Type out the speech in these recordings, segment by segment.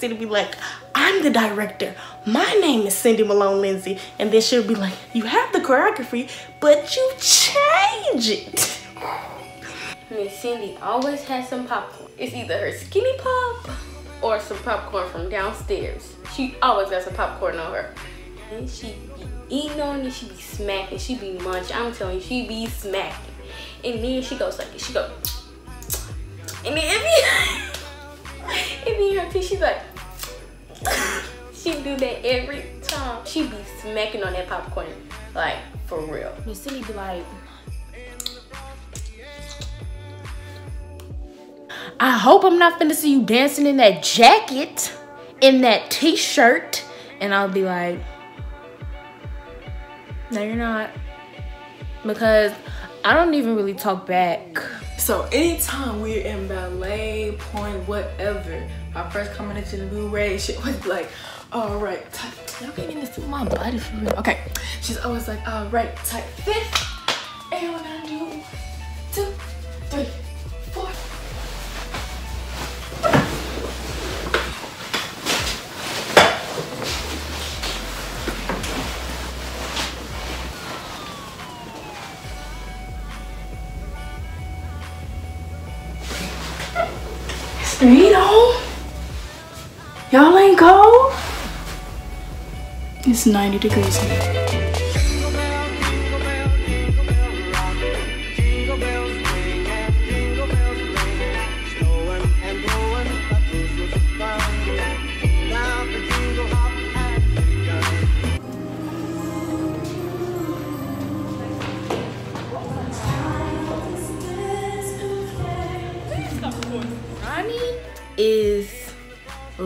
Cindy be like, I'm the director. My name is Cindy Malone Lindsay. And then she'll be like, you have the choreography, but you change it. Miss Cindy always has some popcorn. It's either her skinny pop or some popcorn from downstairs. She always got some popcorn on her. She be eating on it, she be smacking, she be munching. I'm telling you, she be smacking. And then she goes like she go, and then it be, it be her too, she's like, she do that every time. She be smacking on that popcorn, like for real. Miss Cindy be like, I hope I'm not finna see you dancing in that jacket, in that t-shirt. And I'll be like, no, you're not. Because I don't even really talk back. So anytime we're in ballet, point, whatever, my first comment into the new ray, she was like, all right, tight. Y'all getting this to my body for real. Okay, she's always like, all right, tight fifth. On. Y'all ain't cold? It's 90 degrees here.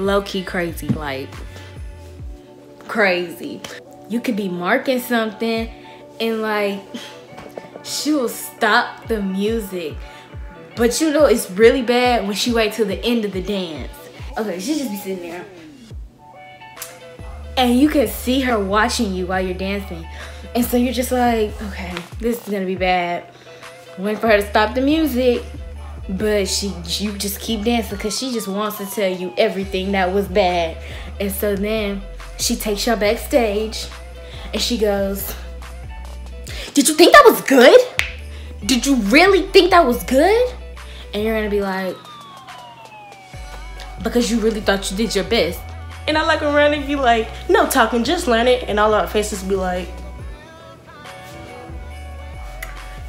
Low-key crazy, like crazy. You could be marking something and like she'll stop the music. But you know it's really bad when she wait till the end of the dance. Okay, she just be sitting there. And you can see her watching you while you're dancing. And so you're just like, okay, this is gonna be bad. Waiting for her to stop the music. But she you just keep dancing because she just wants to tell you everything that was bad. And so then she takes y'all backstage and she goes, Did you think that was good? Did you really think that was good? And you're gonna be like, Because you really thought you did your best. And I like when Ronnie be like, no talking, just learn it. And all our faces be like,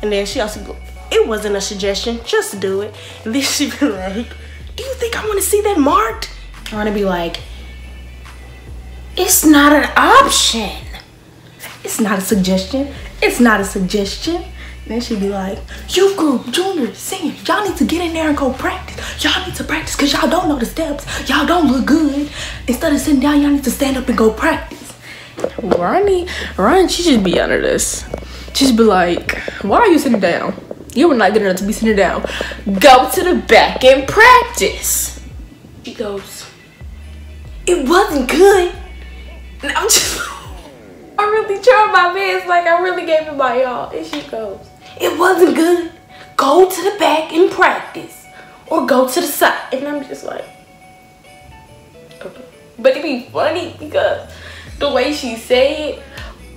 and then she also like, it wasn't a suggestion, just do it. And then she be like, do you think I want to see that marked? I want to be like, it's not an option. It's not a suggestion. It's not a suggestion. Then she'd be like, youth group, junior, senior, y'all need to get in there and go practice. Y'all need to practice because y'all don't know the steps. Y'all don't look good. Instead of sitting down, y'all need to stand up and go practice. Ronnie, Ronnie, she should be under this. She should be like, why are you sitting down? You were not good enough to be sitting down. Go to the back and practice. She goes, it wasn't good. And I'm just, I really tried my best. Like I really gave it my all. And she goes, it wasn't good. Go to the back and practice. Or go to the side. And I'm just like, okay. But it'd be funny because the way she say it,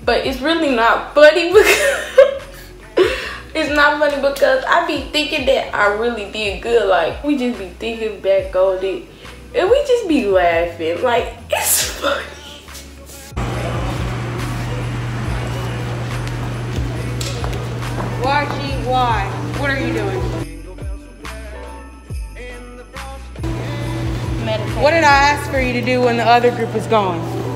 but it's really not funny because it's not funny because I be thinking that I really did good. Like we just be thinking back on it and we just be laughing. Like it's funny. Why, why? What are you doing? What did I ask for you to do when the other group was gone?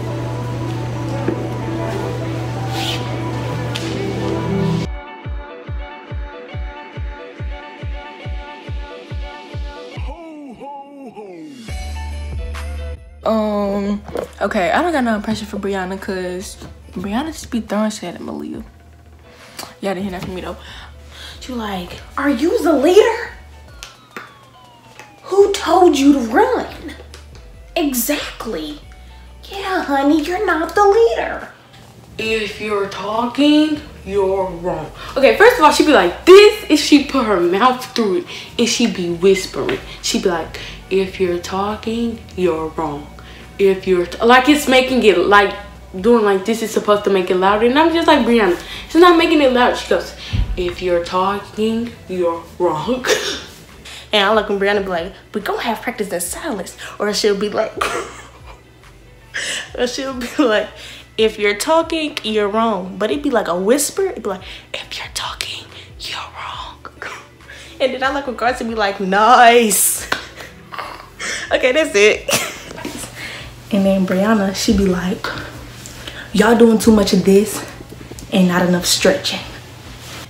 Um, okay, I don't got no impression for Brianna because Brianna just be throwing shit at Malia. Y'all didn't hear that from me though. She like, are you the leader? Who told you to run? Exactly. Yeah, honey, you're not the leader. If you're talking, you're wrong. Okay, first of all, she'd be like, this if she put her mouth through it and she'd be whispering. She'd be like, if you're talking, you're wrong. If you're, like it's making it like, doing like this is supposed to make it louder. And I'm just like, Brianna, she's not making it loud. She goes, if you're talking, you're wrong. And I look at Brianna and be like, we gonna have practice in silence. Or she'll be like, or she'll be like, if you're talking, you're wrong. But it'd be like a whisper. It'd be like, if you're talking, you're wrong. And then I look at Garth and be like, nice. okay, that's it. And then Brianna, she'd be like, y'all doing too much of this and not enough stretching.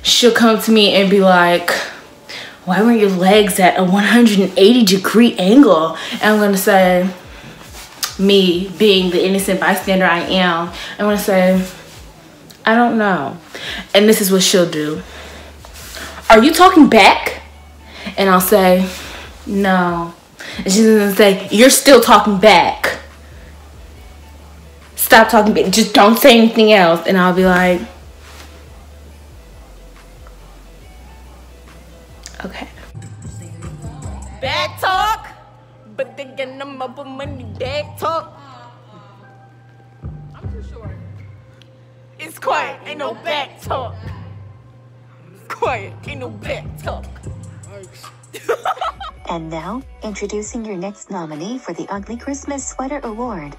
She'll come to me and be like, why weren't your legs at a 180 degree angle? And I'm gonna say, me being the innocent bystander I am, I'm gonna say, I don't know. And this is what she'll do. Are you talking back? And I'll say, no. And she's gonna say, you're still talking back. Stop talking. Just don't say anything else. And I'll be like, okay. Back talk, but they get them up on money back talk. I'm too short. It's quiet, ain't no back talk. Quiet, ain't no back talk. And now, introducing your next nominee for the Ugly Christmas Sweater Award.